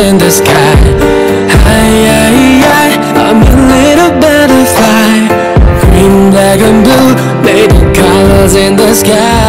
in the sky. I'm a little butterfly. Green, black and blue, baby colors in the sky.